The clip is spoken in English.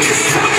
just stop